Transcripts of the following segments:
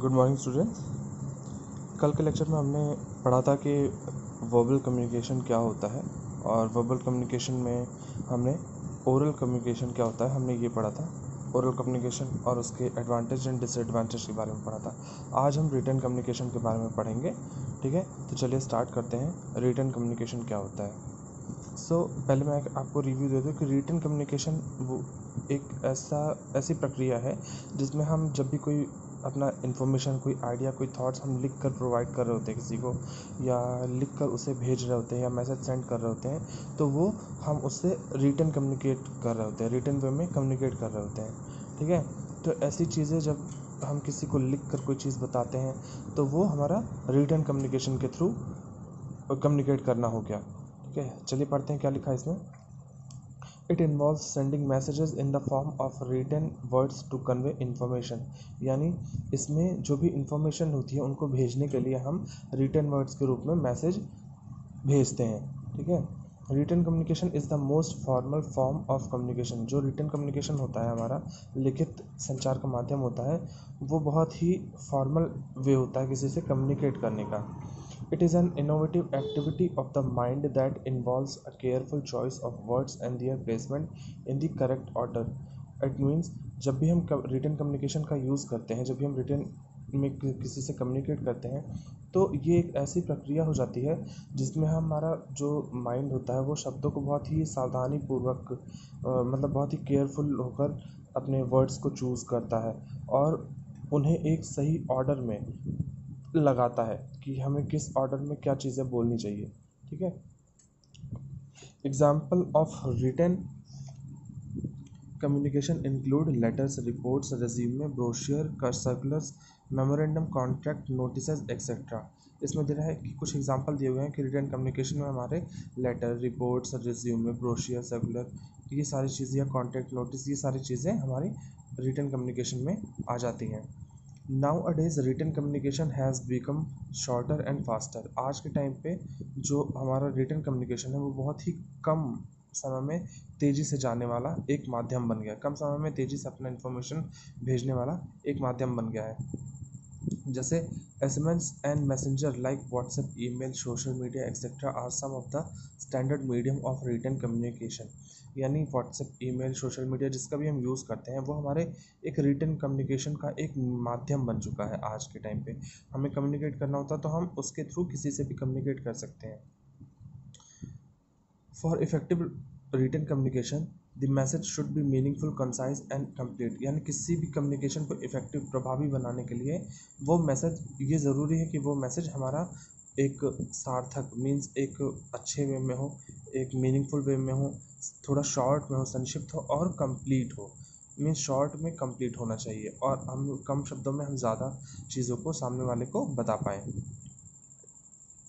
Good morning students कल के lecture में हमने पढ़ा था कि वर्बल कम्युनिकेशन क्या होता है और वर्बल कम्युनिकेशन में हमने ओरल कम्युनिकेशन क्या होता है हमने ये पढ़ा था। ओरल कम्युनिकेशन और उसके एडवांटेज एंड डिसएडवांटेज के बारे में पढ़ा था। आज हम रिटर्न कम्युनिकेशन के बारे में पढ़ेंगे ठीक है? तो चलिए स्टार्ट करते हैं रिटर्न कम्युनिकेशन क्या होता है। सो so, पहले मैं आपको रिव्यू दे दूँ कि रिटर्न कम्युनिकेशन वो एक ऐसा ऐसी प्रक्रिया है जिसमें हम जब भी कोई अपना इन्फॉर्मेशन कोई आइडिया कोई थॉट्स हम लिख कर प्रोवाइड कर रहे होते हैं किसी को, या लिख कर उसे भेज रहे होते हैं, या मैसेज सेंड कर रहे होते हैं तो वो हम उससे रिटर्न कम्युनिकेट कर रहे होते हैं रिटर्न वे में कम्युनिकेट कर रहे होते हैं, ठीक है? तो ऐसी चीज़ें जब हम किसी को लिख कर कोई चीज़ बताते हैं तो वो हमारा रिटर्न कम्युनिकेशन के थ्रू कम्युनिकेट करना हो गया, ठीक है? चलिए पढ़ते हैं क्या लिखा है इसमें। It involve sending messages in the form of written words to convey information यानी इसमें जो भी इंफॉर्मेशन होती है, उनको भेजने के लिए हम रिटर्न वर्ड्स के रूप में मैसेज भेजते हैं, ठीक है? Written communication is the most formal form of communication जो रिटर्न कम्युनिकेशन होता है हमारा, लिखित संचार का माध्यम होता है, वो बहुत ही फॉर्मल वे होता है किसी से कम्युनिकेट करने का। It is an innovative activity of the mind that involves a careful choice of words and their placement in the correct order. It means, जब भी हम रिटर्न कम्युनिकेशन का यूज़ करते हैं, जब भी हम रिटर्न में किसी से कम्युनिकेट करते हैं तो ये एक ऐसी प्रक्रिया हो जाती है जिसमें हमारा जो माइंड होता है, वो शब्दों को बहुत ही सावधानी पूर्वक मतलब बहुत ही केयरफुल होकर अपने वर्ड्स को चूज़ करता है और उन्हें एक सही ऑर्डर में लगाता है कि हमें किस ऑर्डर में क्या चीज़ें बोलनी चाहिए, ठीक है? Example of written communication include letters reports resume brochure circulars memorandum contract notice et cetera इसमें दे रहा है कि कुछ एग्ज़ाम्पल दिए हुए हैं कि रिटर्न कम्युनिकेशन में हमारे letter reports resume brochure circular ये सारी चीज़ें या कॉन्ट्रैक्ट नोटिस ये सारी चीज़ें हमारी रिटर्न कम्युनिकेशन में आ जाती हैं। Nowadays written communication has become shorter and faster आज के टाइम पे जो हमारा रिटर्न कम्युनिकेशन है, वो बहुत ही कम समय में तेज़ी से जाने वाला एक माध्यम बन गया कम समय में तेज़ी से अपना इन्फॉर्मेशन भेजने वाला एक माध्यम बन गया है। जैसे S M S and messenger like WhatsApp email social media et cetera are some of the standard medium of written communication यानी व्हाट्सएप ईमेल सोशल मीडिया जिसका भी हम यूज़ करते हैं, वो हमारे एक रिटर्न कम्युनिकेशन का एक माध्यम बन चुका है आज के टाइम पे। हमें कम्युनिकेट करना होता तो हम उसके थ्रू किसी से भी कम्युनिकेट कर सकते हैं। For effective written communication the message should be meaningful concise and complete यानी किसी भी कम्युनिकेशन को इफ़ेक्टिव प्रभावी बनाने के लिए वो मैसेज ये ज़रूरी है कि वो मैसेज हमारा एक सार्थक मीन्स एक अच्छे वे में हो, एक मीनिंगफुल वे में हो, थोड़ा शॉर्ट में हो, संक्षिप्त हो, और कंप्लीट हो। मीन्स शॉर्ट में कंप्लीट होना चाहिए, और हम कम शब्दों में हम ज़्यादा चीज़ों को सामने वाले को बता पाएँ।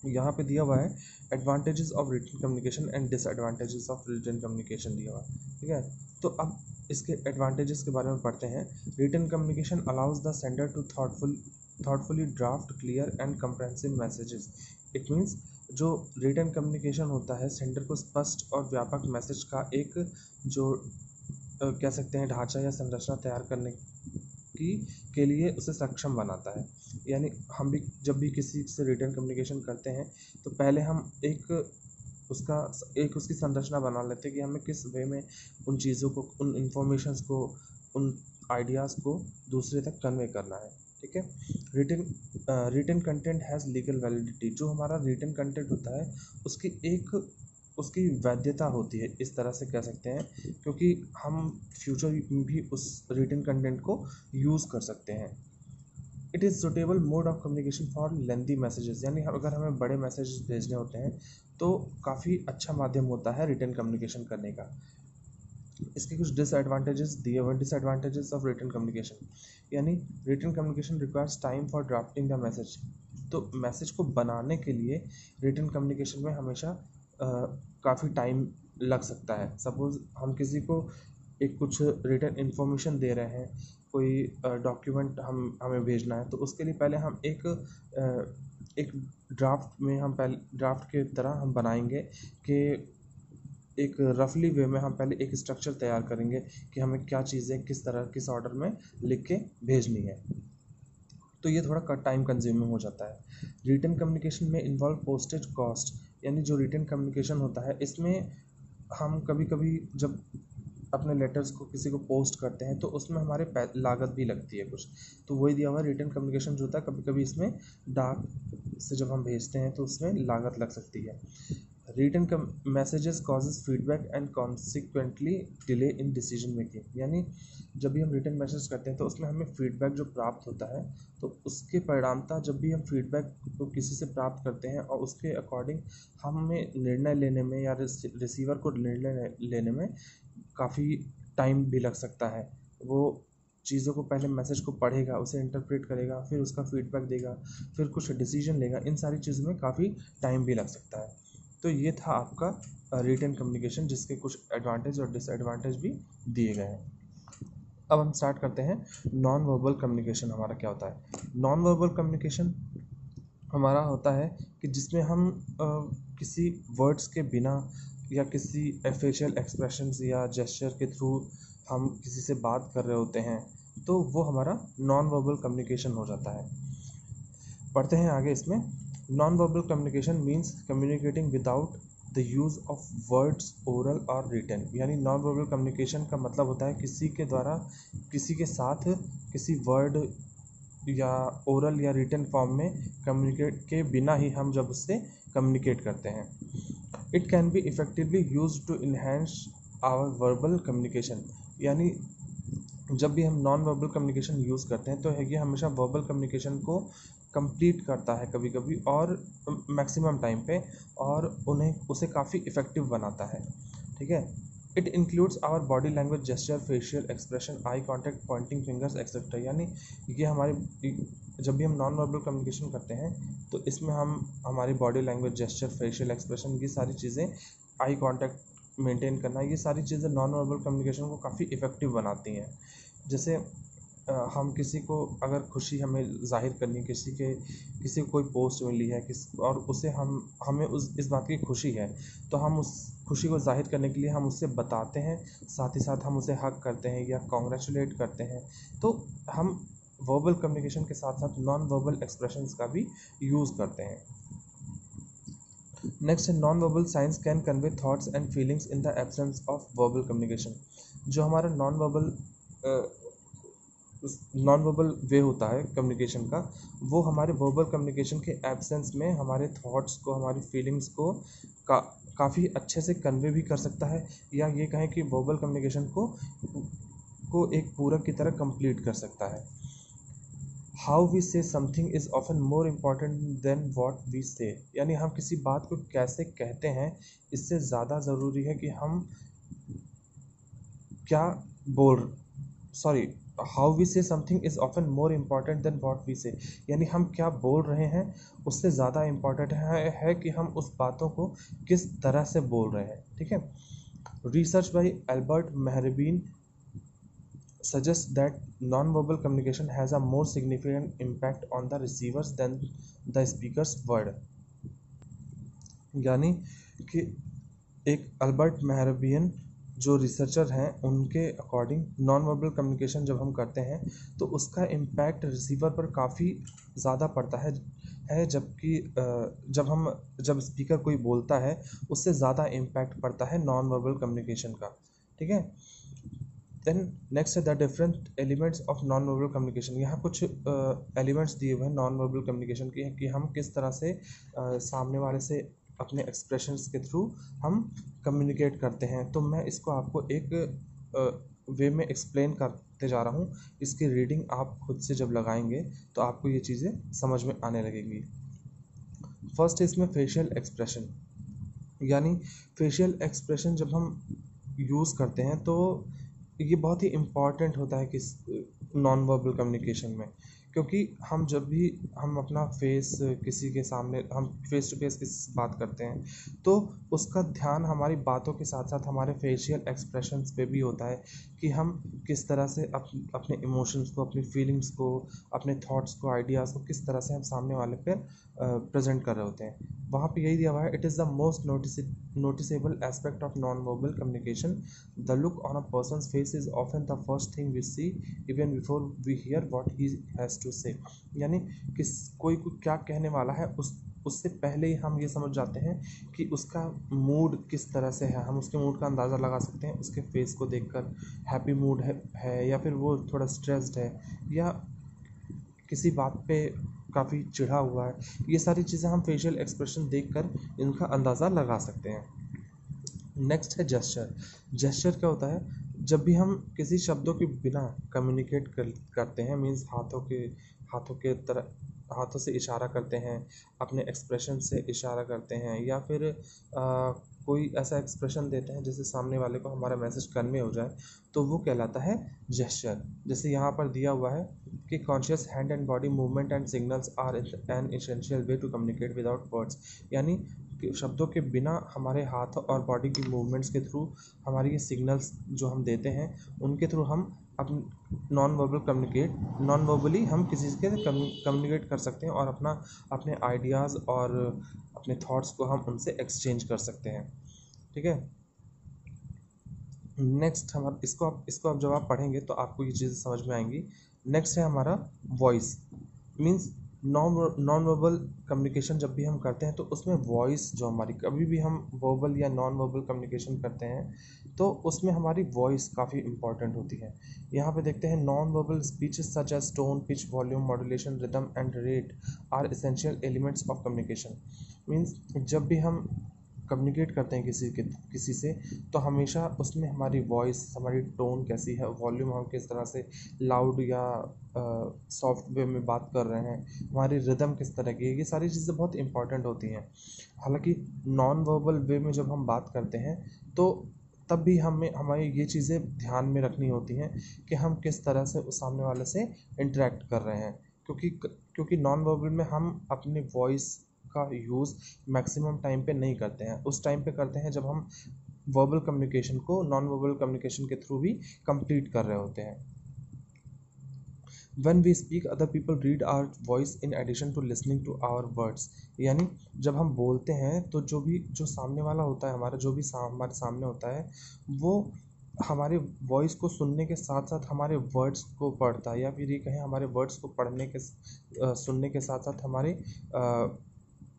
यहाँ पे दिया हुआ है advantages of written communication and disadvantages of written communication दिया हुआ है, ठीक है? तो अब इसके एडवांटेजेस के बारे में पढ़ते हैं। Written communication allows the sender to thoughtful thoughtfully draft clear and comprehensive messages it means जो रिटर्न कम्युनिकेशन होता है सेंडर को स्पष्ट और व्यापक मैसेज का एक जो कह सकते हैं, ढांचा या संरचना तैयार करने की, के लिए उसे सक्षम बनाता है। यानी हम भी, जब भी किसी से रिटर्न कम्युनिकेशन करते हैं तो पहले हम एक उसका, एक उसकी संरचना बना लेते हैं कि हमें किस वे में उन चीज़ों को, उन इंफॉर्मेशंस को, उन आइडियाज़ को दूसरे तक कन्वे करना है, ठीक है? Written written content has legal validity जो हमारा रिटर्न कंटेंट होता है, उसकी एक, उसकी वैधता होती है, इस तरह से कह सकते हैं, क्योंकि हम फ्यूचर में भी उस रिटर्न कंटेंट को यूज़ कर सकते हैं। It is suitable mode of communication for lengthy messages यानी अगर हमें बड़े मैसेज भेजने होते हैं तो काफ़ी अच्छा माध्यम होता है रिटर्न कम्युनिकेशन करने का। इसके कुछ डिसएडवांटेजेस दिए हुए डिसएडवांटेजेस ऑफ़ रिटर्न कम्युनिकेशन यानी written communication requires time for drafting the message तो मैसेज को बनाने के लिए रिटर्न कम्युनिकेशन में हमेशा काफ़ी टाइम लग सकता है। सपोज़ हम किसी को एक कुछ रिटर्न इन्फॉर्मेशन दे रहे हैं, कोई डॉक्यूमेंट हम, हमें भेजना है तो उसके लिए पहले हम एक एक ड्राफ्ट में हम पहले ड्राफ्ट के तरह हम बनाएँगे कि एक रफली वे में हम पहले एक स्ट्रक्चर तैयार करेंगे कि हमें क्या चीज़ें किस तरह, किस ऑर्डर में लिख के भेजनी है। तो ये थोड़ा कट टाइम कंज्यूमिंग हो जाता है। रिटर्न कम्युनिकेशन में इन्वॉल्व पोस्टेज कॉस्ट यानी जो रिटर्न कम्युनिकेशन होता है, इसमें हम कभी कभी जब अपने लेटर्स को किसी को पोस्ट करते हैं तो उसमें हमारे लागत भी लगती है कुछ। तो वही दिया हुआ रिटर्न कम्युनिकेशन जो होता है कभी कभी इसमें डाक से जब हम भेजते हैं तो उसमें लागत लग सकती है। Written messages causes feedback and consequently delay in decision making यानी जब भी हम रिटर्न मैसेज करते हैं तो उसमें हमें फीडबैक जो प्राप्त होता है तो उसके परिणामता जब भी हम फीडबैक को किसी से प्राप्त करते हैं और उसके अकॉर्डिंग हमें निर्णय लेने में या रिसीवर को निर्णय लेने में काफ़ी टाइम भी लग सकता है। वो चीज़ों को पहले मैसेज को पढ़ेगा उसे इंटरप्रेट करेगा फिर उसका फीडबैक देगा फिर कुछ डिसीज़न लेगा इन सारी चीज़ों में काफ़ी टाइम भी लग सकता है। तो ये था आपका रिटर्न कम्युनिकेशन जिसके कुछ एडवांटेज और डिसएडवांटेज भी दिए गए हैं। अब हम स्टार्ट करते हैं। नॉन वर्बल कम्युनिकेशन हमारा क्या होता है? नॉन वर्बल कम्युनिकेशन हमारा होता है कि जिसमें हम आ, किसी वर्ड्स के बिना या किसी फेशियल एक्सप्रेशन या जेस्चर के थ्रू हम किसी से बात कर रहे होते हैं तो वो हमारा नॉन वर्बल कम्युनिकेशन हो जाता है। पढ़ते हैं आगे इसमें। Non verbal communication means communicating without the use of words oral और रिटर्न यानी नॉन वर्बल कम्युनिकेशन का मतलब होता है किसी के द्वारा, किसी के साथ किसी वर्ड या ओरल या रिटर्न फॉर्म में कम्युनिकेट के बिना ही हम जब उससे कम्युनिकेट करते हैं। It can be effectively use to enhance our verbal communication यानी जब भी हम नॉन वर्बल कम्युनिकेशन यूज़ करते हैं तो है ये हमेशा वर्बल कम्युनिकेशन को कंप्लीट करता है कभी कभी और मैक्सिमम टाइम पे और उन्हें, उसे काफ़ी इफ़ेक्टिव बनाता है। ठीक है? It includes our body language gesture facial expression eye contact pointing fingers et cetera यानी ये हमारे जब भी हम नॉन वर्बल कम्युनिकेशन करते हैं तो इसमें हम हमारी body language gesture facial expression ये सारी चीज़ें आई कॉन्टैक्ट मेंटेन करना, ये सारी चीज़ें नॉन वर्बल कम्युनिकेशन को काफ़ी इफ़ेक्टिव बनाती हैं। जैसे हम किसी को अगर खुशी हमें ज़ाहिर करनी, किसी के, किसी को कोई पोस्ट मिली है, किस, और उसे हम, हमें उस, इस बात की खुशी है तो हम उस खुशी को ज़ाहिर करने के लिए हम उससे बताते हैं, साथ ही साथ हम उसे हक करते हैं या कॉन्ग्रेचुलेट करते हैं। तो हम वर्बल कम्युनिकेशन के साथ साथ नॉन वर्बल एक्सप्रेशन का भी यूज़ करते हैं। Next non verbal signs can convey thoughts and feelings in the absence of verbal communication जो हमारा non verbal non verbal way होता है कम्युनिकेशन का, वो हमारे वर्बल कम्युनिकेशन के एब्सेंस में हमारे थॉट्स को, हमारी फीलिंग्स को का, काफ़ी अच्छे से कन्वे भी कर सकता है या ये कहें कि वर्बल कम्युनिकेशन को को एक पूरक की तरह कंप्लीट कर सकता है। How we say something is often more important than what we say यानी हम किसी बात को कैसे कहते हैं इससे ज़्यादा ज़रूरी है कि हम क्या बोल sorry how we say something is often more important than what we say यानी हम क्या बोल रहे हैं उससे ज़्यादा इंपॉर्टेंट है, है कि हम उस बातों को किस तरह से बोल रहे हैं ठीक है? Research by Albert Mehrabian that non verbal communication has a more significant impact on the receivers than the speakers word यानी कि एक अल्बर्ट मेहरबियन जो रिसर्चर हैं, उनके अकॉर्डिंग नॉन वर्बल कम्युनिकेशन जब हम करते हैं तो उसका इम्पैक्ट रिसीवर पर काफ़ी ज़्यादा पड़ता है है जबकि जब हम, जब स्पीकर कोई बोलता है, उससे ज़्यादा इम्पैक्ट पड़ता है नॉन वर्बल कम्युनिकेशन का। ठीक है? देन नेक्स्ट है the different elements of non verbal communication यहाँ कुछ एलिमेंट्स दिए हुए हैं नॉन वर्बल कम्युनिकेशन के कि हम किस तरह से uh, सामने वाले से अपने एक्सप्रेशंस के थ्रू हम कम्युनिकेट करते हैं। तो मैं इसको आपको एक वे में एक्सप्लेन करते जा रहा हूँ। इसकी रीडिंग आप खुद से जब लगाएँगे तो आपको ये चीज़ें समझ में आने लगेंगी। फ़र्स्ट इसमें फेशियल एक्सप्रेशन यानी फेशियल एक्सप्रेशन जब हम यूज़ करते हैं तो ये बहुत ही इंपॉर्टेंट होता है किस नॉन वर्बल कम्युनिकेशन में। क्योंकि हम जब भी हम अपना फेस किसी के सामने हम फेस टू फेस किसी से बात करते हैं तो उसका ध्यान हमारी बातों के साथ साथ हमारे फेशियल एक्सप्रेशंस पे भी होता है कि हम किस तरह से अप, अपने इमोशंस को अपनी फीलिंग्स को अपने थॉट्स को आइडियाज़ को किस तरह से हम सामने वाले पे प्रेजेंट कर रहे होते हैं। वहाँ पे यही दिया हुआ है it is the most notice aspect of non verbal communication the look on a person face is often the first thing we see even before we hear what he has to say यानी किस कोई को क्या कहने वाला है उस उससे पहले ही हम ये समझ जाते हैं कि उसका मूड किस तरह से है। हम उसके मूड का अंदाज़ा लगा सकते हैं उसके फेस को देखकर। हैप्पी मूड है, है या फिर वो थोड़ा स्ट्रेस्ड है या किसी बात पे काफ़ी चिढ़ा हुआ है। ये सारी चीज़ें हम फेशियल एक्सप्रेशन देख कर इनका अंदाज़ा लगा सकते हैं। नेक्स्ट है जेस्चर जेस्चर क्या होता है? जब भी हम किसी शब्दों के बिना कम्युनिकेट कर करते हैं मीन्स हाथों के हाथों के तरह हाथों से इशारा करते हैं अपने एक्सप्रेशन से इशारा करते हैं या फिर आ, कोई ऐसा एक्सप्रेशन देते हैं जिससे सामने वाले को हमारा मैसेज कन्वे हो जाए तो वो कहलाता है जेस्चर जैसे यहाँ पर दिया हुआ है कि conscious hand and body movement and signals are an essential way to communicate without words यानी शब्दों के बिना हमारे हाथ और बॉडी की मूवमेंट्स के थ्रू हमारी ये सिग्नल्स जो हम देते हैं, उनके थ्रू हम अपन non verbal communicate non verbally हम किसी के कम्युनिकेट कर सकते हैं और अपना, अपने आइडियाज़ और अपने थॉट्स को हम उनसे एक्सचेंज कर सकते हैं। ठीक है? नेक्स्ट हम इसको आप इसको आप जब आप पढ़ेंगे तो आपको ये चीज़ें समझ में आएँगी। नेक्स्ट है हमारा voice means non non verbal communication जब भी हम करते हैं तो उसमें वॉइस जो हमारी, कभी भी हम वर्बल या नॉन वर्बल कम्युनिकेशन करते हैं तो उसमें हमारी वॉइस काफ़ी इंपॉर्टेंट होती है। यहाँ पे देखते हैं non verbal speech such as tone pitch volume modulation rhythm and rate are essential elements of communication means जब भी हम कम्युनिकेट करते हैं किसी के, किसी से तो हमेशा उसमें हमारी वॉइस हमारी टोन कैसी है वॉल्यूम हम किस तरह से लाउड या सॉफ्ट वे में बात कर रहे हैं, हमारी रिदम किस तरह की है, ये सारी चीज़ें बहुत इंपॉर्टेंट होती हैं। हालाँकि नॉन वर्बल वे में जब हम बात करते हैं तो तब भी हमें, हमारी ये चीज़ें ध्यान में रखनी होती हैं कि हम किस तरह से उस सामने वाले से इंटरेक्ट कर रहे हैं, क्योंकि क्योंकि नॉन वर्बल में हम अपनी वॉइस का यूज़ मैक्सिमम टाइम पे नहीं करते हैं। उस टाइम पे करते हैं जब हम वर्बल कम्युनिकेशन को नॉन वर्बल कम्युनिकेशन के थ्रू भी कंप्लीट कर रहे होते हैं। When we speak, other people read our voice in addition to listening to our words. यानी जब हम बोलते हैं तो जो भी, जो सामने वाला होता है, हमारा जो भी हमारे सामने होता है, वो हमारे वॉइस को सुनने के साथ साथ हमारे वर्ड्स को पढ़ता है। या फिर ये कहें, हमारे वर्ड्स को पढ़ने के सुनने के साथ साथ हमारे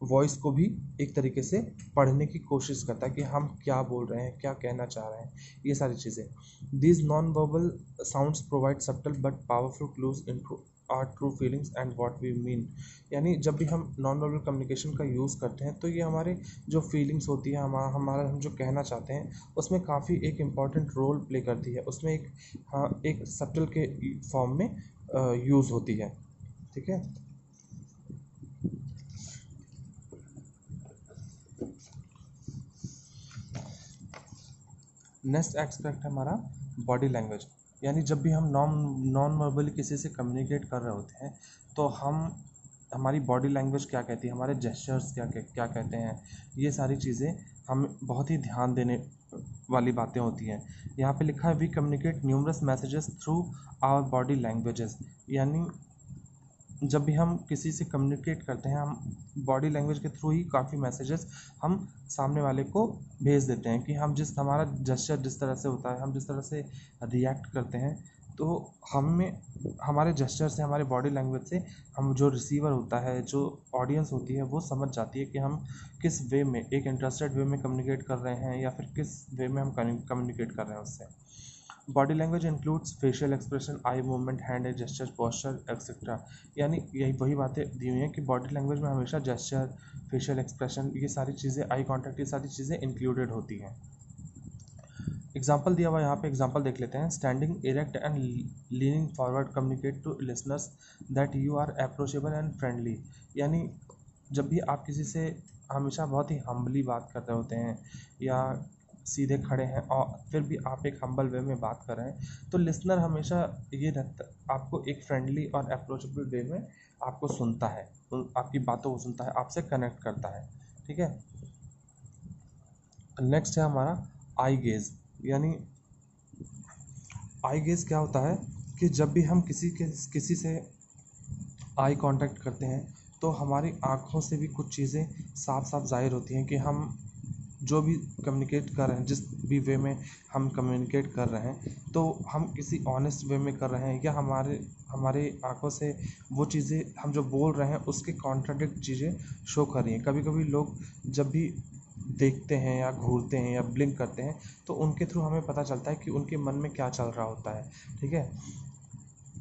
वॉइस को भी एक तरीके से पढ़ने की कोशिश करता है कि हम क्या बोल रहे हैं, क्या कहना चाह रहे हैं, ये सारी चीज़ें। These non verbal sounds provide subtle but powerful clues in our true feelings and what we mean यानी जब भी हम नॉन वर्बल कम्युनिकेशन का यूज़ करते हैं तो ये हमारे जो फीलिंग्स होती है हमारा हमारा हम जो कहना चाहते हैं, उसमें काफ़ी एक इंपॉर्टेंट रोल प्ले करती है। उसमें एक हाँ एक सब्टल के फॉर्म में यूज़ होती है। ठीक है? नेक्स्ट एक्सपेक्ट है हमारा बॉडी लैंग्वेज। यानी जब भी हम नॉन नॉन वर्बली किसी से कम्युनिकेट कर रहे होते हैं तो हम, हमारी बॉडी लैंग्वेज क्या कहती है, हमारे जेस्चर्स क्या क्या कहते हैं, ये सारी चीज़ें हम बहुत ही ध्यान देने वाली बातें होती हैं। यहाँ पे लिखा है we communicate numerous messages through our body languages यानी जब भी हम किसी से कम्युनिकेट करते हैं, हम बॉडी लैंग्वेज के थ्रू ही काफ़ी मैसेजेस हम सामने वाले को भेज देते हैं कि हम जिस, हमारा जस्चर जिस तरह से होता है, हम जिस तरह से रिएक्ट करते हैं तो हमें, हमारे जस्चर से, हमारे बॉडी लैंग्वेज से हम जो रिसीवर होता है, जो ऑडियंस होती है, वो समझ जाती है कि हम किस वे में, एक इंटरेस्टेड वे में कम्युनिकेट कर रहे हैं या फिर किस वे में हम कम्युनिकेट कर रहे हैं उससे। Body language includes facial expression eye movement hand and gesture posture et cetera यानी यही वही बातें दी हुई हैं कि बॉडी लैंग्वेज में हमेशा जेस्चर फेशियल एक्सप्रेशन ये सारी चीज़ें आई कॉन्टैक्ट ये सारी चीज़ें इंक्लूडेड होती हैं। एग्ज़ाम्पल दिया हुआ यहाँ पे एग्ज़ाम्पल देख लेते हैं। Standing erect and leaning forward communicate to listeners that you are approachable and friendly यानी जब भी आप किसी से हमेशा बहुत ही हम्बली बात कर रहे होते हैं या सीधे खड़े हैं और फिर भी आप एक हम्बल वे में बात कर रहे हैं। तो लिसनर हमेशा ये रहता आपको एक फ्रेंडली और अप्रोचेबल वे में आपको सुनता है। आपकी बातों को सुनता है, आपसे कनेक्ट करता है, ठीक है? नेक्स्ट है हमारा आई गेज यानी आई गेज क्या होता है कि जब भी हम किसी के, किसी से आई कांटेक्ट करते हैं तो हमारी आँखों से भी कुछ चीज़ें साफ़ साफ़ ज़ाहिर होती हैं कि हम जो भी कम्युनिकेट कर रहे हैं, जिस भी वे में हम कम्युनिकेट कर रहे हैं तो हम किसी ऑनेस्ट वे में कर रहे हैं या हमारे हमारे आँखों से वो चीज़ें, हम जो बोल रहे हैं, उसके कॉन्ट्राडिक्ट चीज़ें शो कर रही हैं। कभी कभी लोग जब भी देखते हैं या घूरते हैं या ब्लिंक करते हैं तो उनके थ्रू हमें पता चलता है कि उनके मन में क्या चल रहा होता है। ठीक है?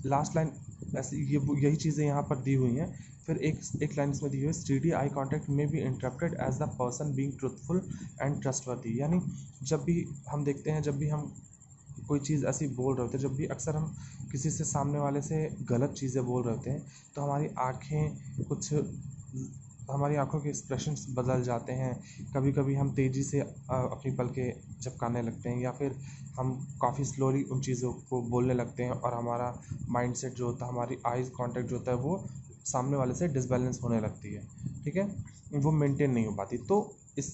लास्ट लाइन ऐसे ये यही चीज़ें यहाँ पर दी हुई हैं। फिर एक एक लाइन इसमें दी हुई है steady eye contact may be interpreted as the person being truthful and trustworthy यानी जब भी हम देखते हैं, जब भी हम कोई चीज़ ऐसी बोल रहे होते हैं, जब भी अक्सर हम किसी से सामने वाले से गलत चीज़ें बोल रहे होते हैं तो हमारी आँखें कुछ हमारी आँखों के एक्सप्रेशंस बदल जाते हैं। कभी कभी हम तेज़ी से अपनी पलकें झपकाने लगते हैं या फिर हम काफ़ी स्लोली उन चीज़ों को बोलने लगते हैं और हमारा माइंड सेट जो होता है, हमारी आइज़ कांटेक्ट जो होता है वो सामने वाले से डिसबैलेंस होने लगती है। ठीक है? वो मेंटेन नहीं हो पाती। तो इस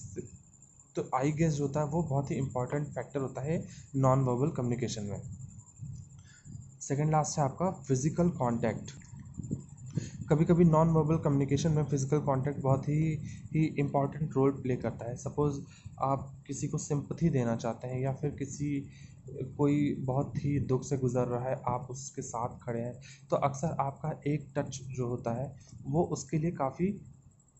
तो आई गेस जो होता है वो बहुत ही इंपॉर्टेंट फैक्टर होता है नॉन वर्बल कम्युनिकेशन में। सेकेंड लास्ट है आपका फ़िज़िकल कांटेक्ट कभी कभी नॉन वर्बल कम्युनिकेशन में फ़िज़िकल कांटेक्ट बहुत ही ही इंपॉर्टेंट रोल प्ले करता है। सपोज़ आप किसी को सिंपथी देना चाहते हैं या फिर किसी, कोई बहुत ही दुख से गुज़र रहा है, आप उसके साथ खड़े हैं तो अक्सर आपका एक टच जो होता है, वो उसके लिए काफ़ी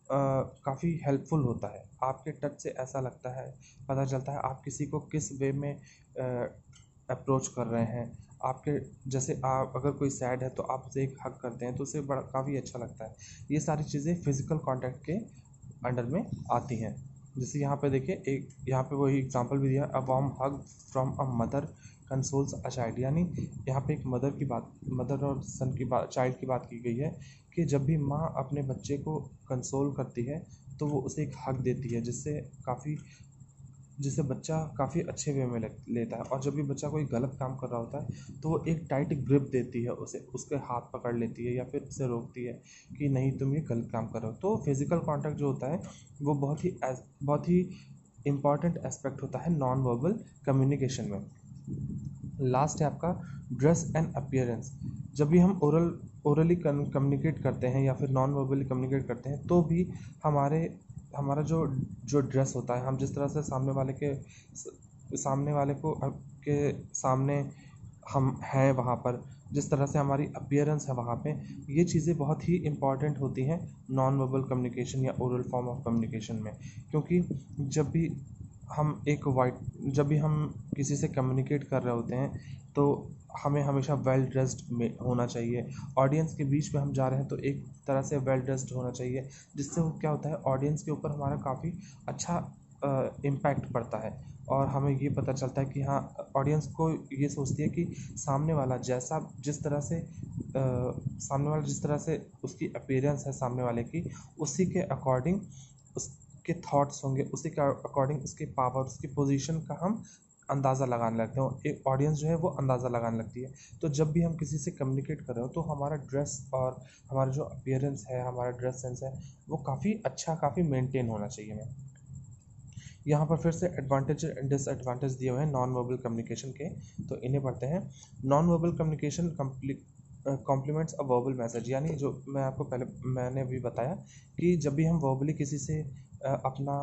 काफ़ी हेल्पफुल होता है। आपके टच से ऐसा लगता है, पता चलता है आप किसी को किस वे में अप्रोच कर रहे हैं। आपके जैसे आप, अगर कोई सैड है तो आप उसे एक हक करते हैं तो उसे बड़ा, काफ़ी अच्छा लगता है। ये सारी चीज़ें फ़िज़िकल कांटेक्ट के अंडर में आती हैं। जैसे यहाँ पे देखिए, एक, यहाँ पे वही एग्जांपल भी दिया a warm hug from a mother consoles a child यानी यहाँ पे एक मदर की बात मदर और सन की बात चाइल्ड की बात की गई है कि जब भी माँ अपने बच्चे को कंसोल करती है तो वो उसे एक हक देती है, जिससे काफ़ी जिससे बच्चा काफ़ी अच्छे वे में लेता है। और जब भी बच्चा कोई गलत काम कर रहा होता है तो वो एक टाइट ग्रिप देती है, उसे उसके हाथ पकड़ लेती है या फिर उसे रोकती है कि नहीं, तुम ये गलत काम कर रहे हो। तो फ़िज़िकल कांटेक्ट जो होता है, वो बहुत ही बहुत ही इंपॉर्टेंट एस्पेक्ट होता है नॉन वर्बल कम्युनिकेशन में। लास्ट है आपका ड्रेस एंड अपियरेंस जब भी हम ओरल ओरली कम्युनिकेट करते हैं या फिर नॉन वर्बली कम्युनिकेट करते हैं तो भी हमारे हमारा जो जो ड्रेस होता है, हम जिस तरह से सामने वाले के, सामने वाले को के सामने हम हैं वहाँ पर, जिस तरह से हमारी अपियरेंस है वहाँ पे, ये चीज़ें बहुत ही इंपॉर्टेंट होती हैं नॉन वर्बल कम्युनिकेशन या ओरल फॉर्म ऑफ़ कम्युनिकेशन में। क्योंकि जब भी हम एक वाइट जब भी हम किसी से कम्युनिकेट कर रहे होते हैं तो हमें हमेशा वेल ड्रेस्ड में होना चाहिए। ऑडियंस के बीच में हम जा रहे हैं तो एक तरह से वेल ड्रेस्ड होना चाहिए जिससे वो क्या होता है ऑडियंस के ऊपर हमारा काफ़ी अच्छा इम्पैक्ट पड़ता है। और हमें ये पता चलता है कि हाँ ऑडियंस को ये सोचती है कि सामने वाला जैसा जिस तरह से आ, सामने वाला जिस तरह से उसकी अपीयरेंस है सामने वाले की उसी के अकॉर्डिंग उसके थॉट्स होंगे उसी के अकॉर्डिंग उसके पावर उसकी पोजीशन का हम अंदाज़ा लगाने लगते हैं एक ऑडियंस जो है वो अंदाज़ा लगाने लगती है। तो जब भी हम किसी से कम्युनिकेट कर रहे हो तो हमारा ड्रेस और हमारा जो अपियरेंस है, हमारा ड्रेस सेंस है, वो काफ़ी अच्छा काफ़ी मेंटेन होना चाहिए हमें। यहाँ पर फिर से एडवांटेज एंड डिसएडवांटेज दिए हुए हैं नॉन वर्बल कम्युनिकेशन के। तो इन्हें पढ़ते हैं। Non verbal communication complements a verbal message यानी जो मैं आपको पहले, मैंने अभी बताया कि जब भी हम वर्बली किसी से अपना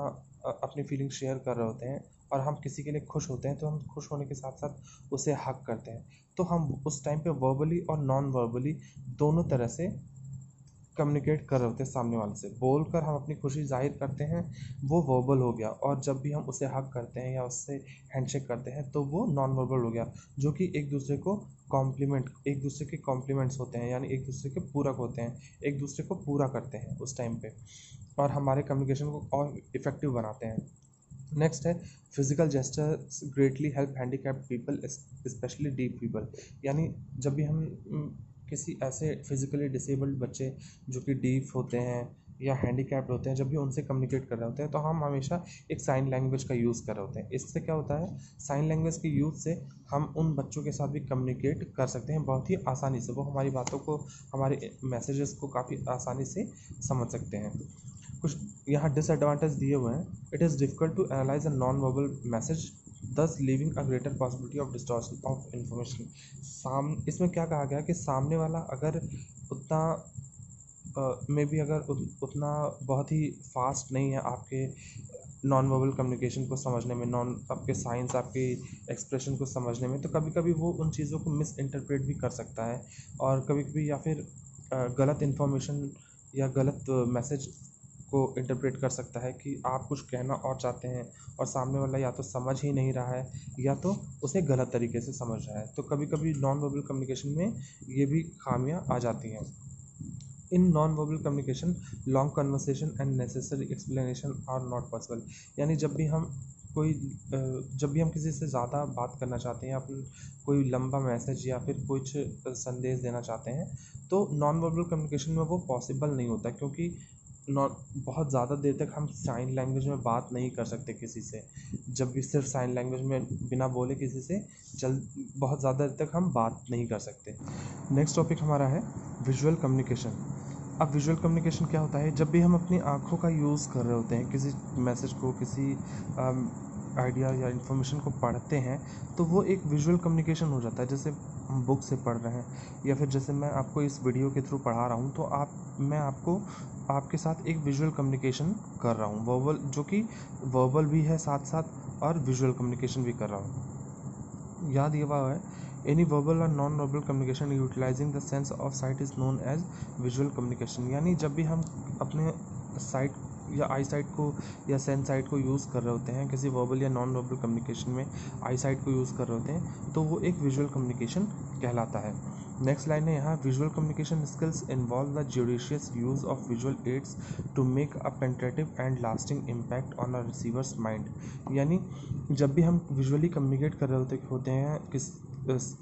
अपनी फीलिंग शेयर कर रहे होते हैं और हम किसी के लिए खुश होते हैं तो हम खुश होने के साथ साथ उसे हक करते हैं। तो हम उस टाइम पे वर्बली और नॉन वर्बली दोनों तरह से कम्युनिकेट कर रहे होते हैं सामने वाले से। बोल कर हम अपनी खुशी ज़ाहिर करते हैं, वो वर्बल हो गया और जब भी हम उसे हक करते हैं या उससे हैंडशेक करते हैं तो वो नॉन वर्बल हो गया, जो कि एक दूसरे को कॉम्प्लीमेंट एक दूसरे के कॉम्प्लीमेंट्स होते हैं, यानी एक दूसरे के पूरक होते हैं, एक दूसरे को पूरा करते हैं उस टाइम पे। और हमारे कम्युनिकेशन को और इफ़ेक्टिव बनाते हैं। नेक्स्ट है physical gestures greatly help handicap people specially deaf people यानी जब भी हम किसी ऐसे फिजिकली डिसेबल्ड बच्चे जो कि डीप होते हैं या हैंडीकैप्ड होते हैं, जब भी उनसे कम्युनिकेट कर रहे होते हैं तो हम हमेशा एक साइन लैंग्वेज का यूज़ कर रहे होते हैं। इससे क्या होता है? साइन लैंग्वेज के यूज़ से हम उन बच्चों के साथ भी कम्युनिकेट कर सकते हैं बहुत ही आसानी से। वो हमारी बातों को, हमारे मैसेजेस को काफ़ी आसानी से समझ सकते हैं। कुछ यहाँ डिसएडवांटेज दिए हुए हैं। It is difficult to analyse a non verbal message thus leaving a greater possibility of distortion of information साम इसमें क्या कहा गया कि सामने वाला अगर उतना में भी अगर उत, उतना बहुत ही फास्ट नहीं है आपके नॉन वर्बल कम्युनिकेशन को समझने में नॉन आपके साइंस आपके एक्सप्रेशन को समझने में तो कभी कभी वो उन चीज़ों को मिस इंटरप्रेट भी कर सकता है। और कभी कभी या फिर गलत इन्फॉर्मेशन या गलत मैसेज को इंटरप्रेट कर सकता है कि आप कुछ कहना और चाहते हैं और सामने वाला या तो समझ ही नहीं रहा है या तो उसे गलत तरीके से समझ रहा है। तो कभी कभी नॉन वर्बल कम्युनिकेशन में ये भी खामियाँ आ जाती हैं। In non verbal communication long conversation and necessary explanation are not possible यानी जब भी हम कोई जब भी हम किसी से ज़्यादा बात करना चाहते हैं या फिर कोई लंबा मैसेज या फिर कुछ संदेश देना चाहते हैं तो नॉन वर्बल कम्युनिकेशन में वो पॉसिबल नहीं होता क्योंकि नॉट बहुत ज़्यादा देर तक हम साइन लैंग्वेज में बात नहीं कर सकते किसी से। जब भी सिर्फ़ साइन लैंग्वेज में बिना बोले किसी से जल बहुत ज़्यादा देर तक हम बात नहीं कर सकते। नेक्स्ट टॉपिक हमारा है विजुअल कम्युनिकेशन अब विजुअल कम्युनिकेशन क्या होता है? जब भी हम अपनी आँखों का यूज़ कर रहे होते हैं, किसी मैसेज को, किसी आइडिया या इन्फॉर्मेशन को पढ़ते हैं तो वो एक विजुअल कम्युनिकेशन हो जाता है। जैसे बुक से पढ़ रहे हैं, या फिर जैसे मैं आपको इस वीडियो के थ्रू पढ़ा रहा हूँ तो आप, मैं आपको, आपके साथ एक विजुअल कम्युनिकेशन कर रहा हूँ। वर्बल जो कि वर्बल भी है साथ साथ और विजुअल कम्युनिकेशन भी कर रहा हूँ। याद ये हुआ है एनी वर्बल और non verbal communication utilising the sense of sight is known as visual communication यानी जब भी हम अपने साइट या आई साइट को या सेंस साइट को यूज़ कर रहे होते हैं, किसी वर्बल या नॉन वर्बल कम्युनिकेशन में आई साइट को यूज़ कर रहे होते हैं तो वो एक विजुअल कम्युनिकेशन कहलाता है। नेक्स्ट लाइन है यहाँ visual communication skills involve the judicious use of visual aids to make a penetrative and lasting impact on a receivers mind यानी जब भी हम विजुअली कम्युनिकेट कर रहे होते होते हैं किस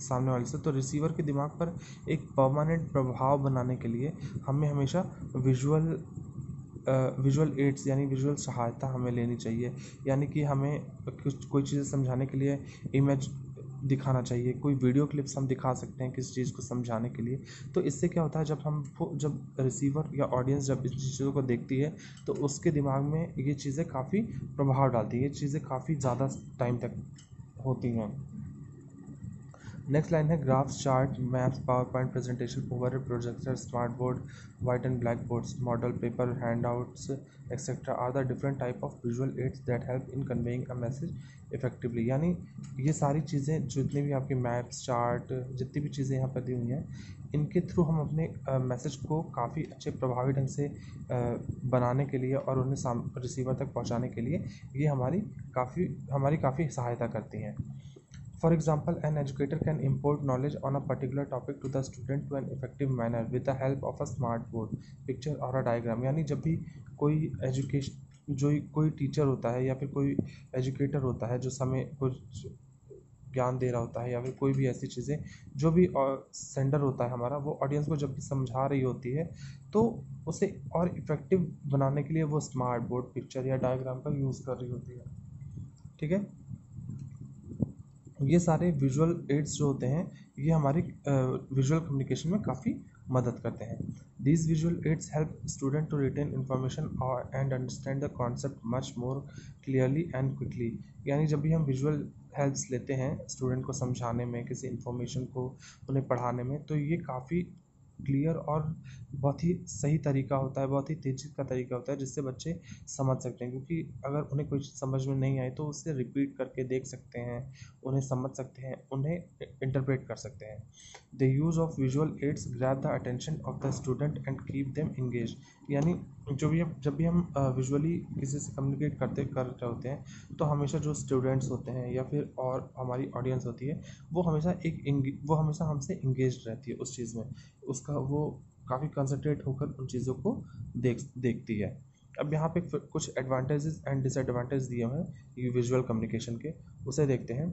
सामने वाले से तो रिसीवर के दिमाग पर एक परमानेंट प्रभाव बनाने के लिए हमें हमेशा विजुअल विजुअल एड्स यानी विजुअल सहायता हमें लेनी चाहिए। यानी कि हमें कुछ, कोई चीज़ें समझाने के लिए इमेज दिखाना चाहिए। कोई वीडियो क्लिप्स हम दिखा सकते हैं किसी चीज़ को समझाने के लिए। तो इससे क्या होता है, जब हम जब रिसीवर या ऑडियंस जब इस चीज़ों को देखती है तो उसके दिमाग में ये चीज़ें काफ़ी प्रभाव डालती हैं। ये चीज़ें काफ़ी ज़्यादा टाइम तक होती हैं। नेक्स्ट लाइन है graphs chart maps PowerPoint presentation over projector smart board white and black boards model paper handouts et cetera are the different type of visual aids that help in conveying a message effectively यानी ये सारी चीज़ें, जितनी भी आपकी maps chart जितनी भी चीज़ें यहाँ पर दी हुई हैं, इनके थ्रू हम अपने मैसेज को काफ़ी अच्छे प्रभावी ढंग से बनाने के लिए और उन्हें रिसीवर तक पहुँचाने के लिए ये हमारी काफ़ी हमारी काफ़ी सहायता करती हैं। For example, an educator can import knowledge on a particular topic to the student to an effective manner with the help of a smart board, picture और a diagram. यानी जब भी कोई एजुकेशन जो कोई टीचर होता है या फिर कोई एजुकेटर होता है जो समय कुछ ज्ञान दे रहा होता है या फिर कोई भी ऐसी चीज़ें जो भी सेंडर होता है हमारा वो ऑडियंस को जब भी समझा रही होती है तो उसे और इफ़ेक्टिव बनाने के लिए वो स्मार्ट बोर्ड पिक्चर या डायग्राम का यूज़ कर रही होती है ठीक है ये सारे विजुअल एड्स जो होते हैं, ये हमारी विजुअल कम्युनिकेशन में काफ़ी मदद करते हैं। These visual aids help student to retain information and understand the concept much more clearly and quickly यानी जब भी हम विजुअल हेल्प्स लेते हैं स्टूडेंट को समझाने में, किसी इन्फॉर्मेशन को, उन्हें पढ़ाने में तो ये काफ़ी क्लियर और बहुत ही सही तरीका होता है, बहुत ही तेज़ी का तरीका होता है जिससे बच्चे समझ सकते हैं। क्योंकि अगर उन्हें कोई चीज़ समझ में नहीं आए तो उसे रिपीट करके देख सकते हैं, उन्हें समझ सकते हैं, उन्हें इंटरप्रेट कर सकते हैं। The use of visual aids grab the attention of the student and keep them engage यानी जो भी हम, जब भी हम विजुअली किसी से कम्युनिकेट करते, कर रहे होते हैं तो हमेशा जो स्टूडेंट्स होते हैं या फिर और हमारी ऑडियंस होती है, वो हमेशा एक वो हमेशा हमसे इंगेज रहती है उस चीज़ में। उसका वो काफ़ी कंसनट्रेट होकर उन चीज़ों को देख, देखती है। अब यहाँ पे कुछ एडवांटेजेस एंड डिसएडवांटेज दिए हुए हैं विजुअल कम्युनिकेशन के, उसे देखते हैं।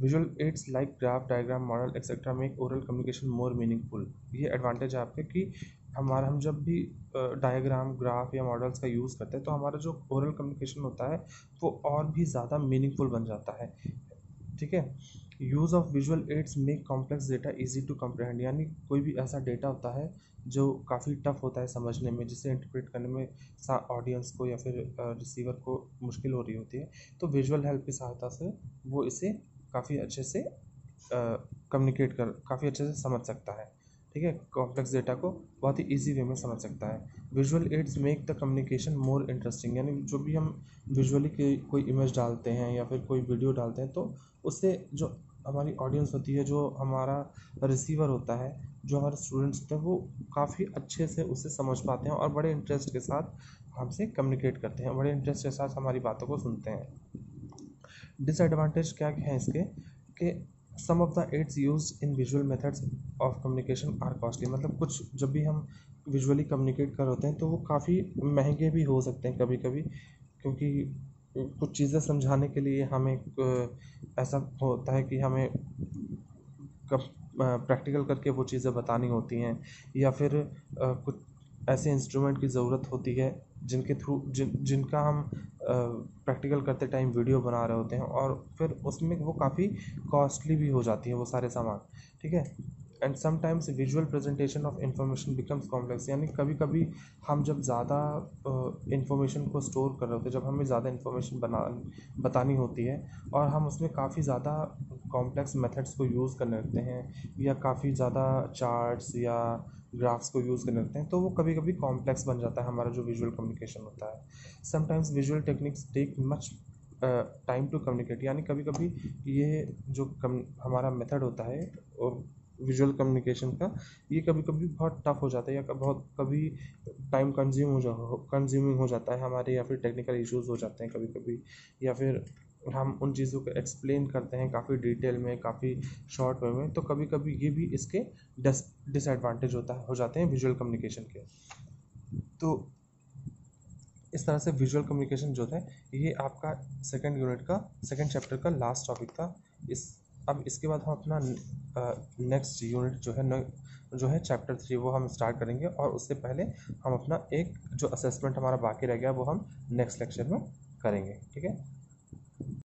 Visual aids like graph diagram model et cetera make oral communication more meaningful ये एडवांटेज है आपके कि हमारा हम जब भी डायग्राम ग्राफ या मॉडल्स का यूज़ करते हैं तो हमारा जो ओरल कम्युनिकेशन होता है, वो और भी ज़्यादा मीनिंगफुल बन जाता है। ठीक है? Use of visual aids make complex data easy to comprehend यानी कोई भी ऐसा डेटा होता है, जो काफ़ी टफ होता है समझने में, जिसे इंटरप्रेट करने में ऑडियंस को या फिर रिसीवर को मुश्किल हो रही होती है तो विजुअल हेल्प की सहायता से वो इसे काफ़ी अच्छे से कम्युनिकेट कर, काफ़ी अच्छे से समझ सकता है। ठीक है? कॉम्प्लेक्स डेटा को बहुत ही ईजी वे में समझ सकता है। Visual aids make the communication more interesting यानी जो भी हम विजुअली कोई इमेज डालते हैं या फिर कोई वीडियो डालते हैं तो उससे जो हमारी ऑडियंस होती है, जो हमारा रिसीवर होता है, जो हमारे स्टूडेंट्स होते हैं, वो काफ़ी अच्छे से उसे समझ पाते हैं और बड़े इंटरेस्ट के साथ हमसे कम्युनिकेट करते हैं, बड़े इंटरेस्ट के साथ हमारी बातों को सुनते हैं। डिसएडवांटेज क्या हैं इसके? कि some of the aids use in visual methods of communication are costly मतलब कुछ जब भी हम विजुअली कम्युनिकेट कर होते हैं तो वो काफ़ी महँगे भी हो सकते हैं कभी कभी क्योंकि कुछ चीज़ें समझाने के लिए हमें ऐसा होता है कि हमें कब प्रैक्टिकल करके वो चीज़ें बतानी होती हैं, या फिर कुछ ऐसे इंस्ट्रूमेंट की ज़रूरत होती है, जिनके थ्रू जिन, जिनका हम प्रैक्टिकल करते टाइम वीडियो बना रहे होते हैं और फिर उसमें वो काफ़ी कॉस्टली भी हो जाती है वो सारे सामान, ठीक है? And sometimes visual presentation of information becomes complex यानी कभी कभी हम जब ज़्यादा इंफॉर्मेशन को स्टोर कर रहे होते हैं, जब हमें ज़्यादा इंफॉर्मेशन बना, बतानी होती है और हम उसमें काफ़ी ज़्यादा कॉम्प्लेक्स मेथड्स को यूज़ करने लगते हैं या काफ़ी ज़्यादा चार्ट्स या ग्राफ्स को यूज़ करने लगते हैं तो वो कभी कभी कॉम्प्लेक्स बन जाता है, हमारा जो विजुअल कम्युनिकेशन होता है। Sometimes visual techniques take much time to communicate यानी कभी कभी ये जो कम, हमारा मेथड होता है, और विजुअल कम्युनिकेशन का, ये कभी कभी बहुत टफ हो जाता है, या बहुत, कभी टाइम कंज्यूम हो जा कंज्यूमिंग हो जाता है, हमारे या फिर टेक्निकल इश्यूज़ हो जाते हैं कभी कभी या फिर हम उन चीज़ों को एक्सप्लेन करते हैं काफ़ी डिटेल में काफ़ी शॉर्ट वे में तो कभी कभी ये भी इसके डिस डिसएडवांटेज होता है हो जाते हैं विजुअल कम्युनिकेशन के। तो इस तरह से विजुअल कम्युनिकेशन जो है ये आपका सेकेंड यूनिट का सेकेंड चैप्टर का लास्ट टॉपिक था। इस अब इसके बाद हम अपना नेक्स्ट यूनिट जो है न, जो है चैप्टर थ्री वो हम स्टार्ट करेंगे और उससे पहले हम अपना एक जो असेसमेंट हमारा बाकी रह गया वो हम नेक्स्ट लेक्चर में करेंगे ठीक है?